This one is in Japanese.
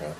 ね。